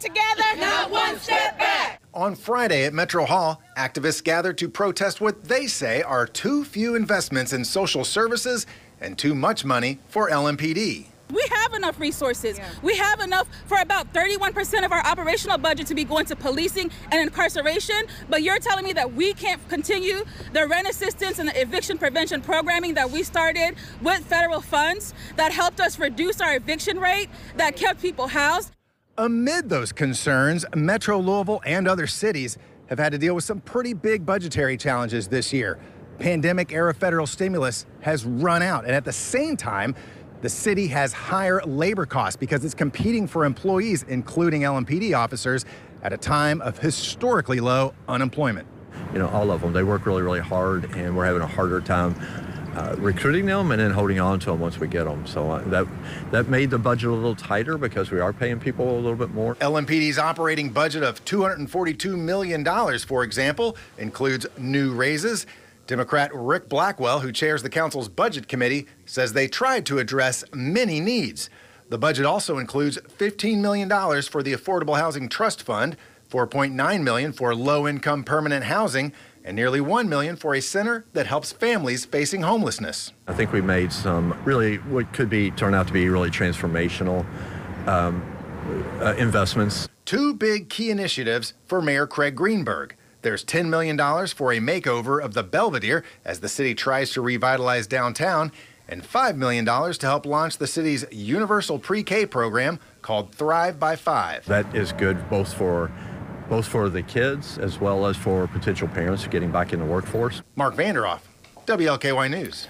it together, not one step back. On Friday at Metro Hall, activists gathered to protest what they say are too few investments in social services and too much money for LMPD. We have enough resources. Yeah. We have enough for about 31% of our operational budget to be going to policing and incarceration. But you're telling me that we can't continue the rent assistance and the eviction prevention programming that we started with federal funds that helped us reduce our eviction rate, that kept people housed. Amid those concerns, Metro Louisville and other cities have had to deal with some pretty big budgetary challenges this year. Pandemic era federal stimulus has run out, and at the same time, the city has higher labor costs because it's competing for employees, including LMPD officers, at a time of historically low unemployment. You know, all of them, they work really, really hard, and we're having a harder time uh, recruiting them and then holding on to them once we get them. So uh, that that made the budget a little tighter because we are paying people a little bit more. LMPD's operating budget of $242 million, for example, includes new raises. Democrat Rick Blackwell, who chairs the council's budget committee, says they tried to address many needs. The budget also includes $15 million for the Affordable Housing Trust Fund, 4.9 million for low-income permanent housing, and nearly 1 million for a center that helps families facing homelessness. I think we made some really what could be turn out to be really transformational um, uh, investments. Two big key initiatives for Mayor Craig Greenberg. There's $10 million for a makeover of the Belvedere as the city tries to revitalize downtown, and $5 million to help launch the city's universal pre-K program called Thrive by Five. That is good both for both for the kids as well as for potential parents getting back in the workforce. Mark Vanderhoff, WLKY News.